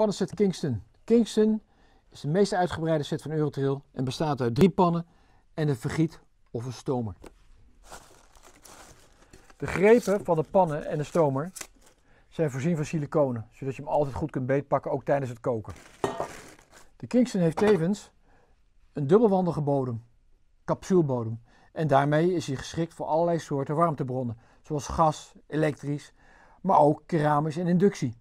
Pannenset Kingston. Kingston is de meest uitgebreide set van Eurotrail en bestaat uit drie pannen en een vergiet of een stomer. De grepen van de pannen en de stomer zijn voorzien van siliconen, zodat je hem altijd goed kunt beetpakken, ook tijdens het koken. De Kingston heeft tevens een dubbelwandige bodem, capsulebodem. En daarmee is hij geschikt voor allerlei soorten warmtebronnen, zoals gas, elektrisch, maar ook keramisch en inductie.